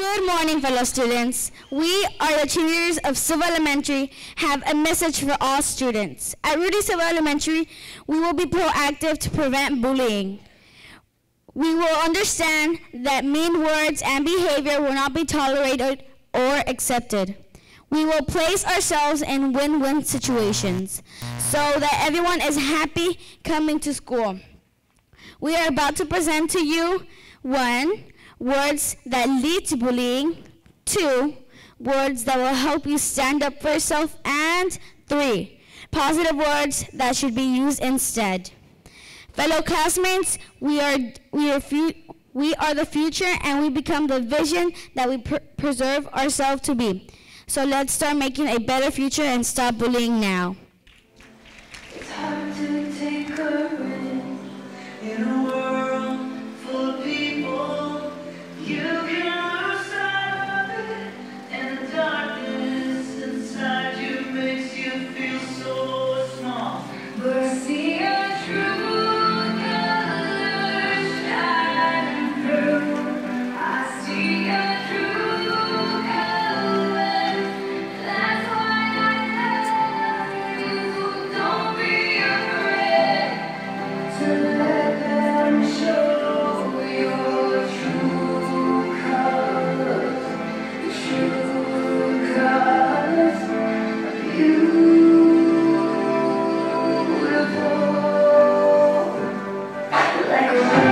Good morning, fellow students. We are the cheerleaders of Silva Elementary have a message for all students. At Rudy Silva Elementary, we will be proactive to prevent bullying. We will understand that mean words and behavior will not be tolerated or accepted. We will place ourselves in win-win situations so that everyone is happy coming to school. We are about to present to you one, words that lead to bullying, two, words that will help you stand up for yourself, and three, positive words that should be used instead. Fellow classmates, we are, we are, we are the future and we become the vision that we pr- preserve ourselves to be. So let's start making a better future and stop bullying now. Like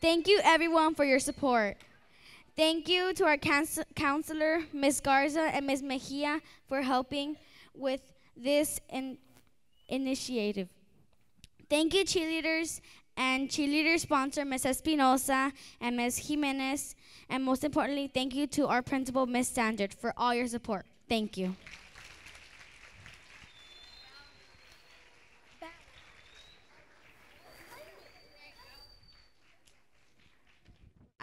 Thank you, everyone, for your support. Thank you to our counselor, Ms. Garza and Ms. Mejia, for helping with this in- initiative. Thank you, cheerleaders and cheerleader sponsor, Ms. Espinosa and Ms. Jimenez. And most importantly, thank you to our principal, Ms. Standard, for all your support. Thank you.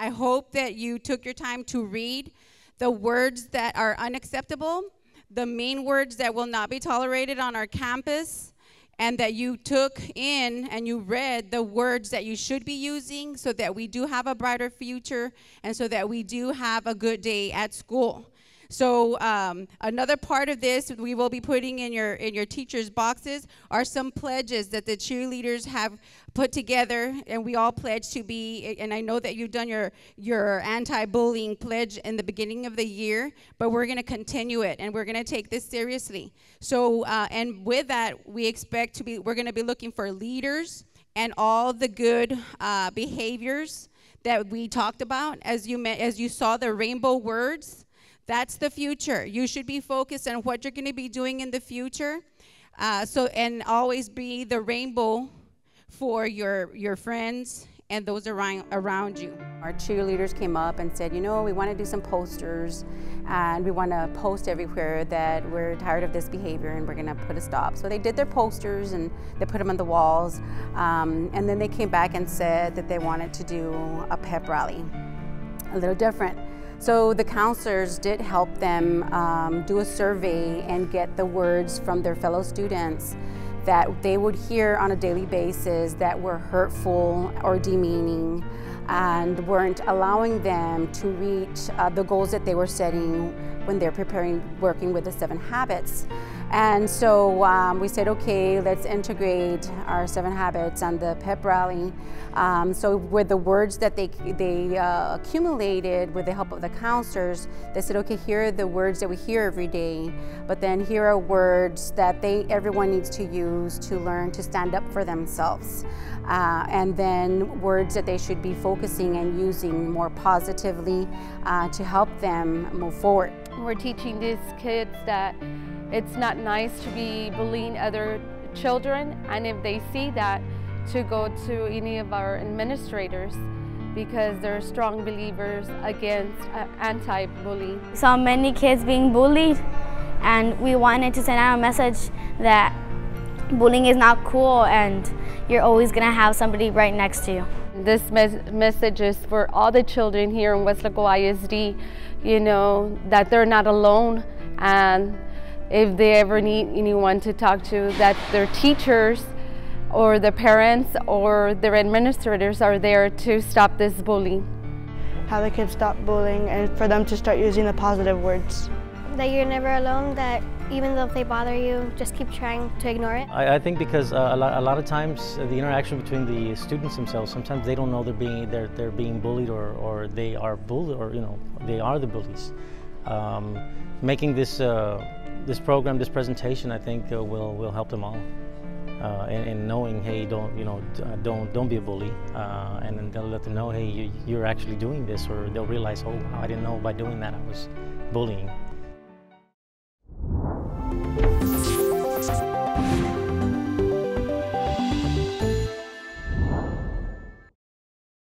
I hope that you took your time to read the words that are unacceptable, the mean words that will not be tolerated on our campus, and that you took in and you read the words that you should be using so that we do have a brighter future and so that we do have a good day at school. So um, another part of this we will be putting in your in your teachers' boxes are some pledges that the cheerleaders have put together, and we all pledge to be. And I know that you've done your your anti-bullying pledge in the beginning of the year, but we're going to continue it, and we're going to take this seriously. So uh, and with that, we expect to be we're going to be looking for leaders and all the good uh, behaviors that we talked about as you met, as you saw the rainbow words that's the future. You should be focused on what you're going to be doing in the future. Uh, so and always be the rainbow for your your friends and those around around you. Our cheerleaders came up and said, you know, we want to do some posters and we want to post everywhere that we're tired of this behavior and we're going to put a stop. So they did their posters and they put them on the walls. Um, and then they came back and said that they wanted to do a pep rally, a little different. So the counselors did help them um, do a survey and get the words from their fellow students that they would hear on a daily basis that were hurtful or demeaning and weren't allowing them to reach uh, the goals that they were setting when they're preparing working with the seven habits. And so um, we said, okay, let's integrate our seven habits and the pep rally. Um, so with the words that they, they uh, accumulated with the help of the counselors, they said, okay, here are the words that we hear every day, but then here are words that they everyone needs to use to learn to stand up for themselves. Uh, and then words that they should be focusing and using more positively uh, to help them move forward. We're teaching these kids that it's not nice to be bullying other children, and if they see that, to go to any of our administrators because they're strong believers against uh, anti-bullying. We Saw many kids being bullied, and we wanted to send out a message that bullying is not cool and you're always gonna have somebody right next to you. This mes message is for all the children here in Weslaco ISD, you know, that they're not alone and if they ever need anyone to talk to, that their teachers or their parents or their administrators are there to stop this bullying. How they can stop bullying and for them to start using the positive words. That you're never alone, that even though if they bother you, just keep trying to ignore it. I, I think because uh, a, lot, a lot of times uh, the interaction between the students themselves, sometimes they don't know they're being they're, they're being bullied or, or they are bullied or you know they are the bullies. Um, making this uh, this program, this presentation, I think uh, will will help them all. Uh, in, in knowing, hey, don't you know, uh, don't don't be a bully, uh, and then they'll let them know, hey, you, you're actually doing this, or they'll realize, oh, wow, I didn't know by doing that I was bullying.